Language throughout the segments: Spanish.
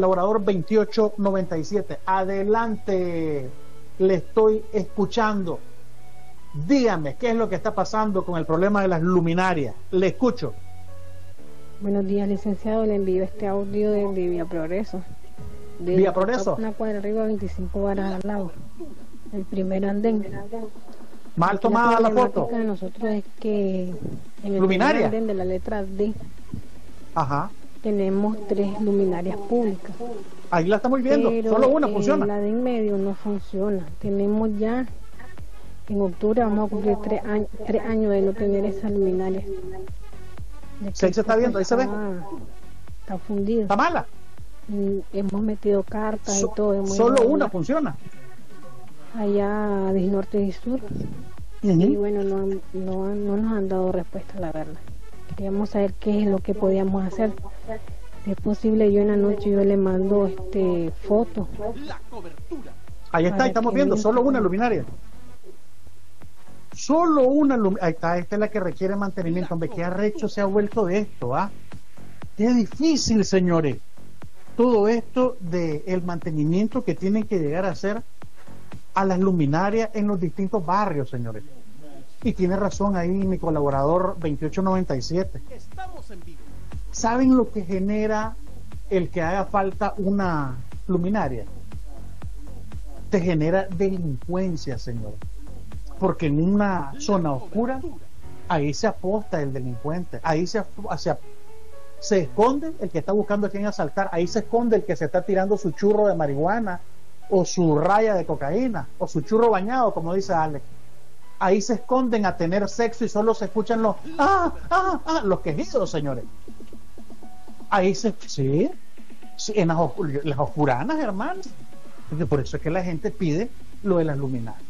colaborador 2897. Adelante, le estoy escuchando. Dígame, ¿qué es lo que está pasando con el problema de las luminarias? Le escucho. Buenos días, licenciado. Le envío este audio de, de Vía Progreso. De ¿Vía Progreso? Una cuadra arriba, 25 varas al lado. El primer andén. Mal tomada la problemática foto. de nosotros es que en el Luminaria. andén de la letra D Ajá. Tenemos tres luminarias públicas. Ahí la estamos viendo. Pero Solo una eh, funciona. La de en medio no funciona. Tenemos ya, en octubre vamos a cumplir tres años, tres años de no tener esa luminaria. Sí, ahí se está viendo, ahí se ve. Está, está fundido. ¿Está mala? Mm, Hemos metido cartas So- y todo. hemos solo una allá- funciona. Allá de norte y sur. Y bueno, no, no, no nos han dado respuesta, la verdad. Queríamos saber qué es lo que podíamos hacer. Si es posible, yo en la noche yo le mando este fotos. Ahí está, Para ahí estamos que viendo. Solo una luminaria. Solo una luminaria. Ahí está, esta es la que requiere mantenimiento. Hombre, qué arrecho se ha vuelto de esto, ¿ah? Qué difícil, señores. Todo esto de el mantenimiento que tienen que llegar a hacer a las luminarias en los distintos barrios, señores. Y tiene razón ahí mi colaborador 2897. ¿Saben lo que genera el que haga falta una luminaria? Te genera delincuencia, señor. Porque en una zona oscura, ahí se aposta el delincuente, ahí se, se, se esconde el que está buscando a quien asaltar, ahí se esconde el que se está tirando su churro de marihuana o su raya de cocaína o su churro bañado, como dice Alex. Ahí se esconden a tener sexo y solo se escuchan los ah, ah, ah, los quejidos, señores. Ahí se sí, sí, en las, las oscuranas, hermano. Por eso es que la gente pide lo de las luminarias.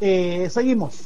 Eh, seguimos.